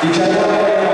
19